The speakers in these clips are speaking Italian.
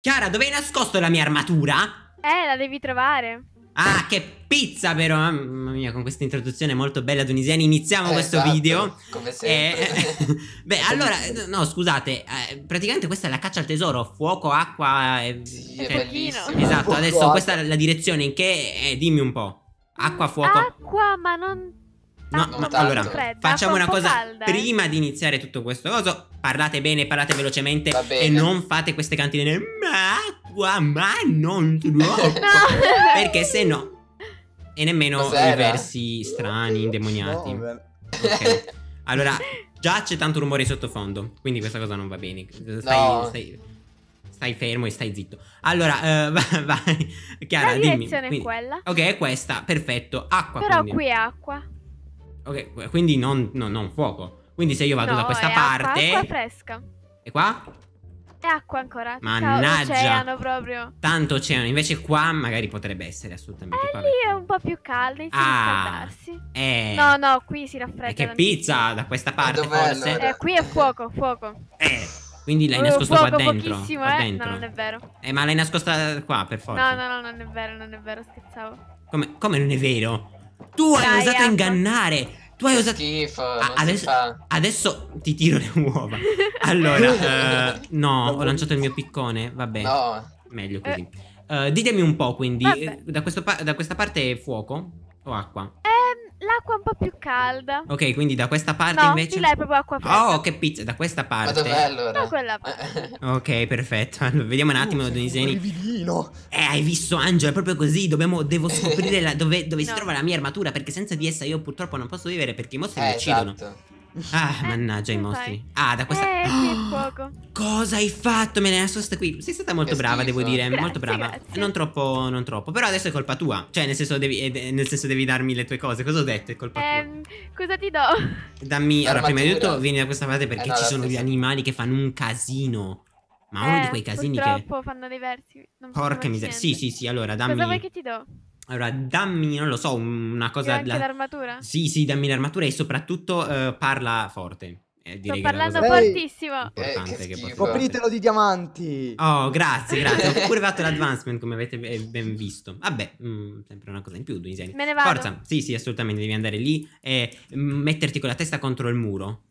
Chiara, dove hai nascosto la mia armatura? Eh, la devi trovare. Ah, che pizza però, mamma mia, con questa introduzione molto bella tunisiana iniziamo Eh, questo esatto, video. Come sempre. Eh, beh, allora, no, scusate, eh, praticamente questa è la caccia al tesoro, fuoco, acqua... e- Sì, è cioè, bellissimo. esatto, Fuoco, adesso acqua. questa è la direzione in che... eh, dimmi un po'. Acqua, fuoco... Acqua, ma non. No, ma allora, fredda, facciamo una cosa calda, eh. prima di iniziare tutto questo coso. Parlate bene, parlate velocemente bene. e non fate queste cantine. Ma acqua, ma non troppo. No! Perché se no. E nemmeno Cos'era? i versi strani, indemoniati. No, beh. Ok. Allora, già c'è tanto rumore in sottofondo. Quindi questa cosa non va bene. Stai, No. stai, stai fermo e stai zitto. Allora, eh, vai, vai. Chiara, La dimmi. direzione è quella. Ok, è questa, perfetto. Acqua. Però quindi. qui è acqua. Ok, quindi non, no, non fuoco. Quindi se io vado no, da questa è parte. Acqua, acqua fresca. E qua? È acqua ancora. Mannaggia. Oceano proprio. Tanto oceano. Invece qua magari potrebbe essere assolutamente. Eh, qua. lì è un po' più caldo, Ah. Eh. No, no, qui si raffredda. eh, che pizza da questa parte forse. allora? Eh, qui è fuoco, fuoco. Eh. Quindi l'hai Oh, nascosto fuoco, qua dentro. pochissimo, qua eh. dentro. No, non è vero. Eh, ma l'hai nascosta qua per forza. No, no, no, non è vero, non è vero, scherzavo. Come, come non è vero? Tu hai Dai, osato acqua. ingannare. Tu hai Che osato. schifo, Ah, adesso, adesso ti tiro le uova. Allora, eh, no, ho lanciato il mio piccone. Vabbè. No. Meglio così. Eh, ditemi un po', quindi, eh, da, da questa parte è fuoco o acqua? L'acqua è un po' più calda. Ok, quindi da questa parte no, invece... là è proprio acqua fredda. Oh, che pizza, da questa Ma parte... dov'è allora? No, quella parte. Ok, perfetto. Allora, vediamo un attimo, Uh, Doniseni. Eh, hai visto Angelo, è proprio così. Dobbiamo, devo scoprire la- dove, dove si No. trova la mia armatura. Perché senza di essa io purtroppo non posso vivere. Perché i mostri mi Eh, uccidono. esatto. Ah, Eh, mannaggia i mostri. Ah, da questa. Eh, fuoco. Cosa hai fatto? Me l'hai nascosta qui. Sei stata molto Che brava, schifo. devo dire. Grazie, molto brava. grazie. Non troppo, non troppo. Però adesso è colpa tua. Cioè, nel senso, devi, eh, nel senso devi darmi le tue cose. Cosa ho detto? È colpa tua. Ehm, cosa ti do? Dammi. Allora, prima di tutto, vieni da questa parte perché Eh, no, ci sono gli animali che fanno un casino. Ma uno Eh, di quei casini che. purtroppo fanno dei versi. Non Porca miseria. Sì, sì, sì. Allora, dammi. Cosa vuoi che ti do? Allora, dammi, non lo so, una cosa. anche la- l'armatura? Sì, sì, dammi l'armatura e soprattutto eh, parla forte. Eh, Sto direi che è la parlando fortissimo. importante Eh, che. Copritelo di diamanti. Oh, grazie, grazie. Ho pure fatto l'advancement come avete eh, ben visto. Vabbè, mm, sempre una cosa in più. Me ne vado. Forza, sì, sì, assolutamente. Devi andare lì e mm, metterti con la testa contro il muro.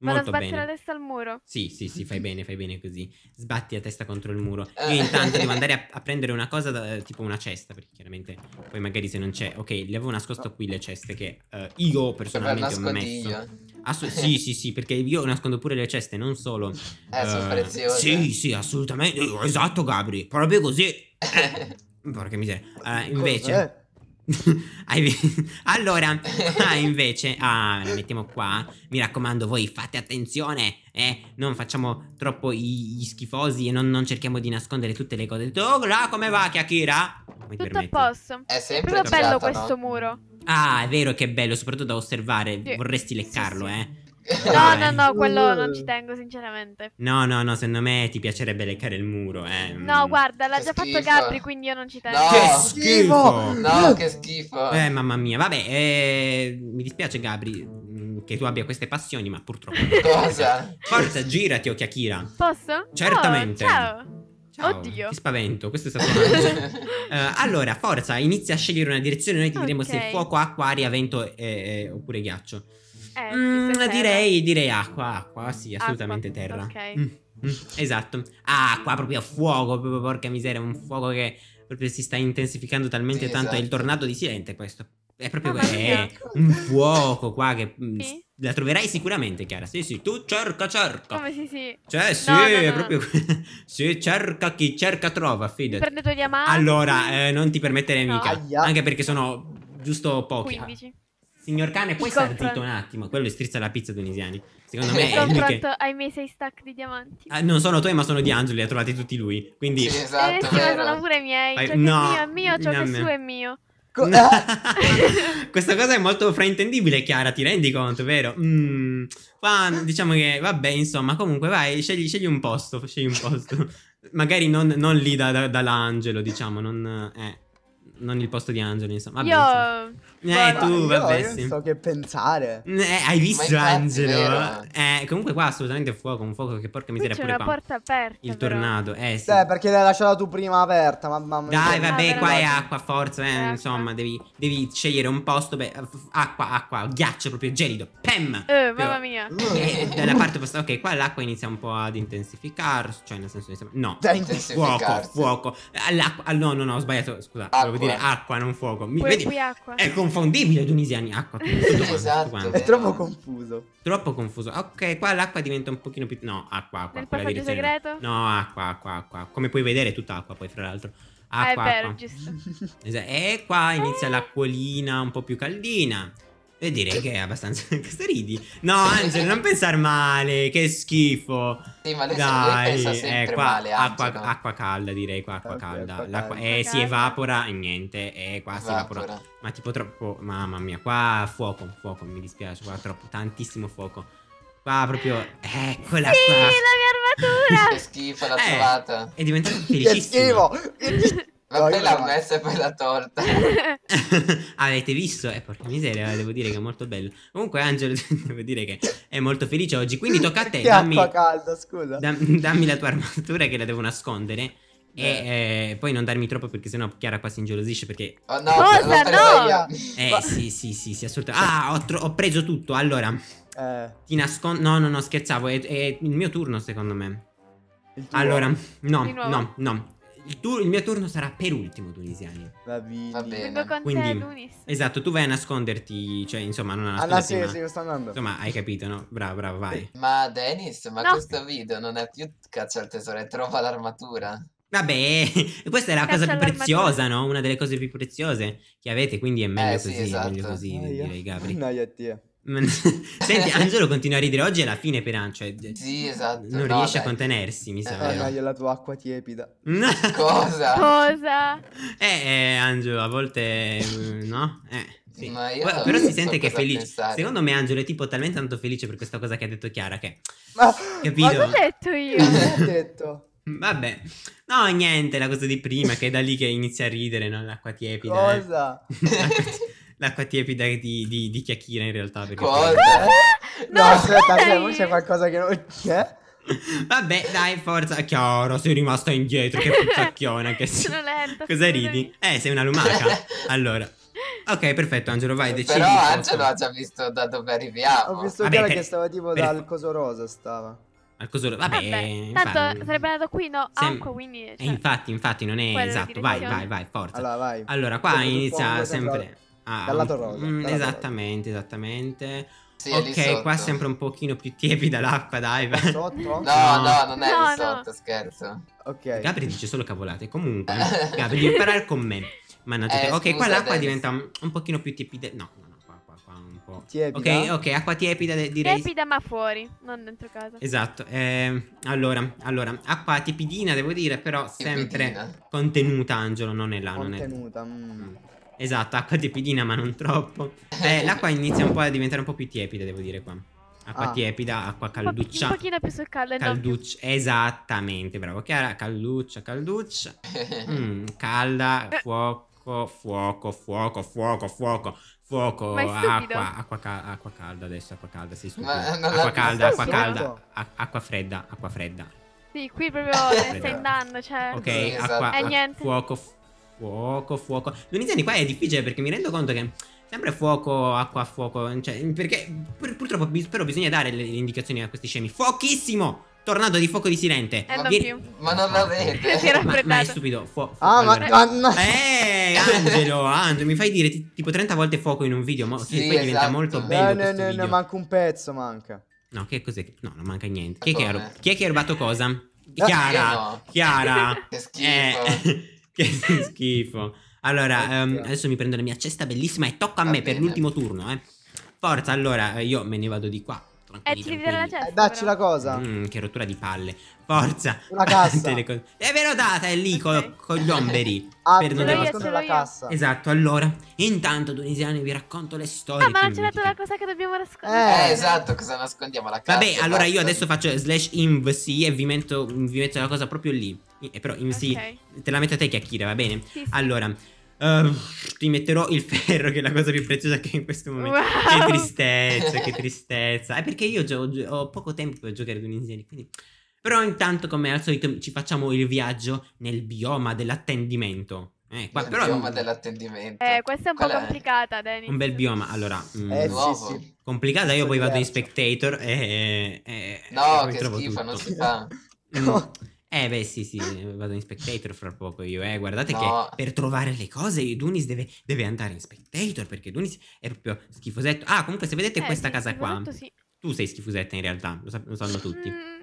Vado a Molto sbattere bene. la testa al muro. Sì, sì, sì, fai bene, fai bene così. Sbatti a testa contro il muro. Eh. Io intanto devo andare a, a prendere una cosa, da- tipo una cesta, perché chiaramente poi magari se non c'è... Ok, le avevo nascosto qui le ceste che eh, io Per personalmente ho messo. Assu- sì, sì, sì, perché io nascondo pure le ceste, non solo... Eh, sono eh, preziose. Sì, sì, assolutamente. Eh, Esatto, Gabri, proprio così. Porca miseria. Eh, invece... Allora, ah, invece, ah, la mettiamo qua. Mi raccomando, voi fate attenzione, eh, non facciamo troppo i- gli schifosi e non, non cerchiamo di nascondere tutte le cose. Oh, là, come va, Chiakira? Come Tutto a posto. È È sempre proprio bello cambiata, questo no? muro. Ah, è vero che è bello, soprattutto da osservare. Sì. Vorresti leccarlo, Sì, sì. eh. No, no, no, quello non ci tengo, sinceramente. No, no, no, secondo me ti piacerebbe leccare il muro, eh. No, Mm. guarda, l'ha Che già fatto schifo. Gabri, quindi io non ci tengo. No. Che schifo! No, che schifo. Eh, mamma mia, vabbè, eh, mi dispiace, Gabri, mm, che tu abbia queste passioni, ma purtroppo. Cosa? Forza, girati, Okiakira. Posso? Certamente. Oh, ciao. Ciao. Oddio. Che spavento, questo è stato un. Eh, allora, forza, inizia a scegliere una direzione. Noi ti diremo se Ok. fuoco, acqua, aria, vento eh, eh, oppure ghiaccio. Eh, Mm, direi, direi acqua, acqua, sì, Acqua, assolutamente terra. ok. Mm, mm, esatto. Acqua, proprio fuoco, proprio porca miseria, un fuoco che proprio si sta intensificando talmente Sì, tanto. È il esatto. tornado di Silente questo. È proprio Mamma è mia. un fuoco qua che mm, Sì? la troverai sicuramente, Chiara. Sì, sì, tu cerca, cerca. Come si sì? Cioè, sì, No, no, è no, proprio. sì, cerca chi cerca trova, fidati. Prende tuoi diamanti. Allora, eh, non ti permetterei No. mica. Aia. Anche perché sono giusto pochi. 15. Signor cane, puoi stare zitto un attimo? Quello è strizza la pizza tunisiani. Secondo me è lui che. ai miei 6 stack di diamanti. Ah, non sono tuoi, ma sono di Angelo, li ha trovati tutti lui. Quindi. Sì, eh esatto, sì, ma sono pure i miei. Fai- Ciò che no. è mio è mio, ciò che è suo è mio. Co- No. eh, Questa cosa è molto fraintendibile, Chiara, ti rendi conto, vero? Mm, qua diciamo che, vabbè, insomma, comunque vai, scegli, scegli un posto, scegli un posto. Magari non, non lì da, da- dall'angelo, diciamo, non, eh, non il posto di Angelo, insomma. Vabbè, insomma. Eh, tu, io, vabbè, io sì. non so che pensare. Eh, hai visto, Angelo? Eh, comunque qua assolutamente fuoco, un fuoco che porca miseria c'è pure una qua. porta aperta. Il però. tornado, eh sì. Sì, perché l'hai lasciata tu prima aperta, ma mamma mia. Dai, Ah, vabbè, però- qua è acqua, forza, eh, insomma, devi, devi scegliere un posto, beh, acqua, acqua, ghiaccio proprio gelido, pem! Eh, Però- mamma mia. E dalla parte opposta, ok, qua l'acqua inizia un po' ad intensificarsi, cioè nel senso, inizia- no, Dai, fuoco, Intensificarsi. fuoco, all'acqua, ah, no, no, no, ho sbagliato, scusa, volevo dire acqua, non fuoco, mi Qui, vedi? qui acqua. È confondibile, tunisiani, acqua, tutto tutto Esatto. quanto. È troppo confuso. Troppo confuso. Ok, qua l'acqua diventa un pochino più. No, acqua, acqua. Nel quella passaggio direzione. segreto? No, acqua, acqua, acqua. Come puoi vedere, è tutta acqua, poi, fra l'altro. Ah, Acqua, è vero, acqua. giusto. Esa- E qua inizia l'acquolina un po' più caldina. E direi che è abbastanza. Cosa ridi? No, Angelo, non pensare male. Che schifo. Sì, ma lei, lui Dai, pensa eh, qua male, acqua, acqua calda, direi qua, acqua Ok, calda. acqua L'acqua- calda. eh, si evapora e niente. E qua si evapora. Evapora. Ma tipo troppo. Mamma mia, qua fuoco, fuoco, mi dispiace. Qua troppo, tantissimo fuoco. Qua proprio. Eccola Sì, qua. la mia armatura. Che schifo, l'ha Eh. trovata. È diventato Che felicissimo. schifo. Ma No, poi io l'ha no. messa e poi l'ha tolta. Avete visto? Eh, porca miseria, devo dire che è molto bello. Comunque, Angelo, devo dire che è molto felice oggi. Quindi tocca a te. Che Dammi, acqua calda, scusa. dam- dammi la tua armatura che la devo nascondere. E Eh. eh, poi non darmi troppo perché sennò Chiara qua si ingelosisce perché... Oh no, Cosa? No! Eh Ma- sì sì sì sì assolutamente... Ah ho, tro- ho preso tutto Allora Eh, ti nascondo... No no no scherzavo è, è il mio turno secondo me. Allora no no no il, tu- il mio turno sarà per ultimo tunisiani Va bene. Va bene. Con Quindi- Lunis. Esatto tu vai a nasconderti Cioè insomma non a nasconderti sì, ma- sì, sto andando. Insomma hai capito no? Bravo bravo vai Ma Dennis, ma No. questo video non è più caccia al tesoro, è trova l'armatura. Vabbè, questa è la cosa Caccia più all'armatura. preziosa, no? Una delle cose più preziose che avete, quindi è meglio Eh, sì, così, meglio esatto. così, Aia. direi Gabri. Noia te. Senti, Angelo continua a ridere, oggi è la fine per Angelo, cioè, Sì, esatto. non no, riesce a dai. contenersi, mi sa. Eh, vero? noia la tua acqua tiepida. Cosa? Cosa? eh, eh, Angelo, a volte, mm, no? Eh, sì. Ma io Poi- Però si sente so che è felice. pensare. Secondo me Angelo è tipo talmente tanto felice per questa cosa che ha detto Chiara che... Ma, Capito? ma Cosa ho detto io? cosa hai detto? Vabbè, no, niente, la cosa di prima, che è da lì che inizia a ridere, no? L'acqua tiepida. eh. Cosa? L'acqua, l'acqua tiepida di, di, di Chiachira in realtà. Perché Cosa? No, No, aspetta, c'è qualcosa che non... Eh? Vabbè, dai, forza. Chiara, sei rimasta indietro. Che puzzacchiona che sei. Sono lenta. Cosa ridi? Eh, sei una lumaca. Allora. Ok, perfetto, Angelo, vai, decidi. Però Angelo ha già visto da dove arriviamo. Ho visto Vabbè, per- che stava tipo per- dal coso rosa, stava. Al coso... Vabbè, Vabbè, infatti- tanto sarebbe andato qui, no? Sem- Acqua, quindi... Eh, cioè, infatti, infatti, non è Quella esatto. Vai, vai, vai, forza. Allora, vai. Allora, qua inizia sempre. Ah, dal lato rosa, mm, dal lato esattamente, esattamente. Sì, è lì ok, qua sempre un pochino più tiepida l'acqua, dai. vai. Sotto? No, No. no, non è No, lì no. sotto, scherzo. Ok. Gabri dice solo cavolate. Comunque, Gabri, devi parlare con me. Mannaggia. Eh, ok, qua l'acqua Dennis. diventa un, pochino più tiepida. No, no, no, qua, qua, qua un po'. Tiepida? Ok, ok, acqua tiepida direi. Tiepida ma fuori, non dentro casa. Esatto. eh, allora, allora, acqua tiepidina devo dire, però sempre Tiepidina. contenuta, Angelo, non è là, non è. Contenuta. mm. Esatto, acqua tiepidina, ma non troppo. Eh, l'acqua inizia un po' a diventare un po' più tiepida, devo dire qua. Acqua Ah. tiepida, acqua calduccia. un pochino più sul caldo. Calduccia, esattamente, bravo Chiara, calduccia, calduccia. Mm, calda, fuoco, fuoco, fuoco, fuoco, fuoco, fuoco, stupido. acqua, acqua, ca- acqua calda adesso, acqua calda, sei stupido. Ma non Acqua l'ha calda, acqua calda, a- acqua fredda, acqua fredda. Sì, qui proprio stai andando, cioè... Ok, Sì, esatto. acqua, E niente. Fuoco, fu- fuoco, fuoco. L'uniziani qua è difficile perché mi rendo conto che sempre fuoco, acqua, fuoco, cioè, perché pur- purtroppo bis- però bisogna dare le, le indicazioni a questi scemi. Fuochissimo! Tornado di fuoco di Silente. Eh, non Vieni-. Ma non la vede. Si era Ma, ma è stupido. Fu- fu- Ah, ma... allora- ma no. Eh, Angelo, Angelo, mi fai dire ti- tipo 30 volte fuoco in un video, ma Sì, che poi diventa esatto. molto No, bello No, no, questo no, video. no, manca un pezzo, manca. No, che cos'è? No, non manca niente. Chi è, che ha, Come? chi è che ha rubato cosa? io Chiara, no. Chiara. Che schifo. Eh, che schifo. Allora, ehm, adesso mi prendo la mia cesta bellissima e tocca a Va me per bene. l'ultimo turno, eh. Forza, allora, io me ne vado di qua. Eh, ci devi dare la cesta. Eh, dacci però. la cosa. Mm, che rottura di palle. Forza. Una cassa. Te le co- e ve l'ho data, è lì co- Ok. con gli omberi. Ah, per non nascondere la cassa. Esatto, allora, intanto tunisiani vi racconto le storie. Ah, ma non c'è dato la cosa che dobbiamo nascondere. Eh, Eh, esatto, cosa nascondiamo la cassa? Vabbè, allora io adesso faccio slash invsi e vi metto, vi metto la cosa proprio lì. Eh, però invsi, Ok. te la metto a te chiacchiera, va bene? Sì, sì. Allora, Uh, ti metterò il ferro, che è la cosa più preziosa che ho in questo momento. Wow. Che tristezza, che tristezza. È perché io gio- ho poco tempo per giocare ad Unisieni, quindi... Però intanto, come al solito, ci facciamo il viaggio nel bioma dell'attendimento. Eh, qua Il però... bioma dell'attendimento. Eh, questa è un po' Qual è? complicata, Dennis. Un bel bioma. Allora, mm, Eh, sì, Nuovo. sì. complicata, io poi vado in spectator e... e- e No, poi che schifo, tutto. non si fa. Mm. Eh beh sì sì, vado in Spectator fra poco io, eh. Guardate No. che per trovare le cose Dunis deve, deve andare in Spectator perché Dunis è proprio schifosetto. Ah, comunque se vedete Eh, questa sì, casa qua, sì. tu sei schifosetta in realtà, lo, sa- lo sanno tutti. Mm,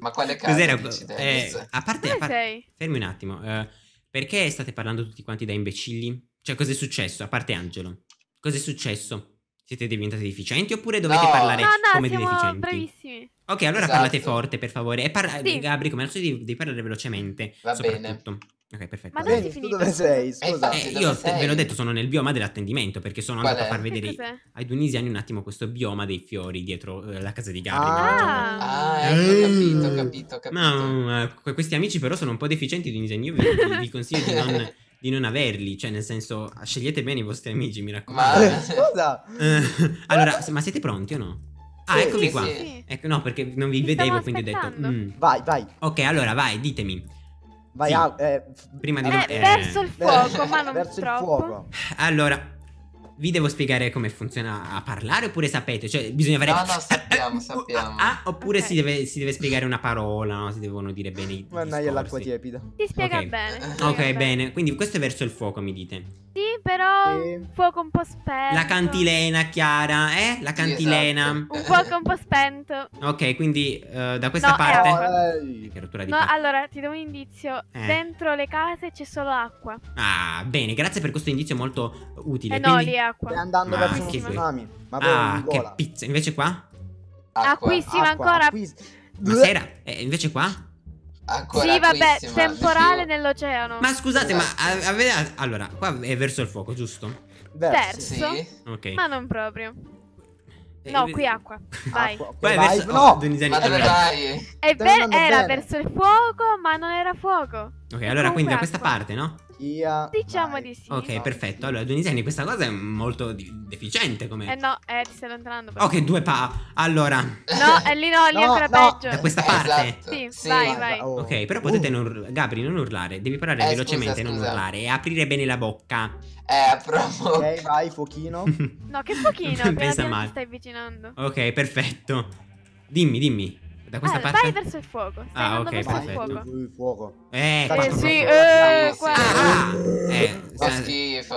Ma quale casa Cos'era? dici, Eh, a parte, a parte- fermi un attimo, eh, perché state parlando tutti quanti da imbecilli? Cioè cos'è successo? A parte Angelo, cos'è successo? Siete diventati deficienti oppure dovete No. parlare No, no, come dei siamo deficienti? bravissimi. Ok, allora Esatto. parlate forte per favore. E parla- Sì. Gabri, come al solito, devi, parlare velocemente. Va soprattutto. Ok, perfetto. Ma sei tu finito? dove sei? Eh, Scusa. Eh, dove io te- ve l'ho sei? detto, sono nel bioma dell'attendimento perché sono Qual andato a è? far Che vedere ai tunisiani un attimo questo bioma dei fiori dietro eh, la casa di Gabri. Ah. Ah, ecco, capito, capito, capito. Ma eh, que- questi amici però sono un po' deficienti tunisiani. Io vi, vi- vi consiglio di non, di non averli. Cioè, nel senso, scegliete bene i vostri amici, mi raccomando. Ma- Scusa. Eh, allora, ma siete pronti o no? Ah, Sì, eccovi sì, qua. sì. Ecco, no, perché non vi Ti vedevo, quindi ho detto. "Mm". Vai, vai. Ok, allora vai, ditemi. Vai Sì. a- eh, Prima di- Eh, eh, verso il fuoco, ma non verso il troppo. fuoco. Allora, vi devo spiegare come funziona a parlare oppure sapete? Cioè, bisogna fare... No, no, sappiamo, sappiamo. Ah, oppure Ok. si, deve, si deve spiegare una parola, no? Si devono dire bene i Mannaggia l'acqua tiepida. Ti spiega Ok. bene. Ok, bene. Quindi questo è verso il fuoco, mi dite. Sì, però Sì. un fuoco un po' spento. La cantilena, Chiara, eh? La cantilena. esatto. Un fuoco un po' spento. Ok, quindi eh, da questa No, parte... acqua. Ehi. Che rottura di No, allora ti do un indizio. Eh. Dentro le case c'è solo acqua. Ah, bene, grazie per questo indizio molto utile. Eh no, Quindi- lì è acqua. Stai andando Ah, verso uno che- tsunami. Ma Ah, che pizza. Invece qua? Acqua, Acquissima Acqua, ancora. acquis- Ma sera? Eh, invece qua? Acqua Sì, vabbè, temporale nell'oceano. Ma scusate, Esatto. ma a- avete- allora, qua è verso il fuoco, giusto? Verso. Terzo. Sì? Ok. Ma non proprio. Eh, No, eh, qui acqua. Vai. Acqua. È vai. verso... No! oh, Ma dove allora- vai? Ver- era bene. verso il fuoco, ma non era fuoco. Ok, allora quindi da questa parte, no? Chia. Diciamo vai. di sì. Ok, perfetto. Allora, Donizzani, questa cosa è molto di- deficiente come... Eh no, eh, ti stai allontanando. però. Ok, due pa... Allora, No, è lì no, lì è No, ancora no. peggio. da questa parte... Esatto. Sì, vai, vai. oh. Ok, però potete Uh. non urlare. Gabri, non urlare. Devi parlare Eh, velocemente, scusa, non scusa. urlare. E aprire bene la bocca. Eh, provo. Ok, vai, fuochino. No, che pochino, piano Pensa male. ti stai avvicinando. ok, perfetto. Dimmi, dimmi. Da questa Allora, parte? vai verso il fuoco. Stai Ah, ok, verso il perfetto. fuoco. Sul fuoco. Eh, Eh sì, eh, guarda. sì. Ah, eh.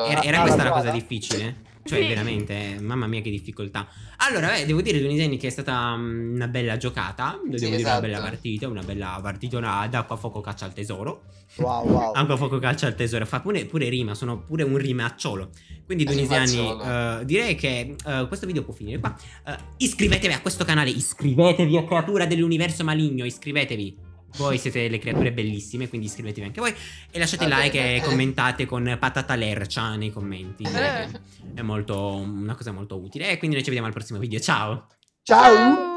Era, era Ah, questa la la cosa difficile? Cioè, Sì. veramente, eh, mamma mia, che difficoltà. Allora, eh, devo dire, Donizzeni, che è stata mm, una bella giocata. Devo Sì, dire, una esatto. bella partita. Una bella partita d'acqua fuoco caccia al tesoro. Wow, wow. Acqua fuoco calcia al tesoro. Fa pure, pure rima, sono pure un rimacciolo. Quindi, Donisiani, Rimacciolo. eh, direi che eh, questo video può finire qua. Eh, iscrivetevi a questo canale. Iscrivetevi a creatura dell'universo maligno. Iscrivetevi. Voi siete le creature bellissime, quindi iscrivetevi anche voi. E lasciate Va like bene. e commentate con patata lercia nei commenti. Direi Eh. che è molto, una cosa molto utile. E quindi noi ci vediamo al prossimo video. Ciao! Ciao. Ciao.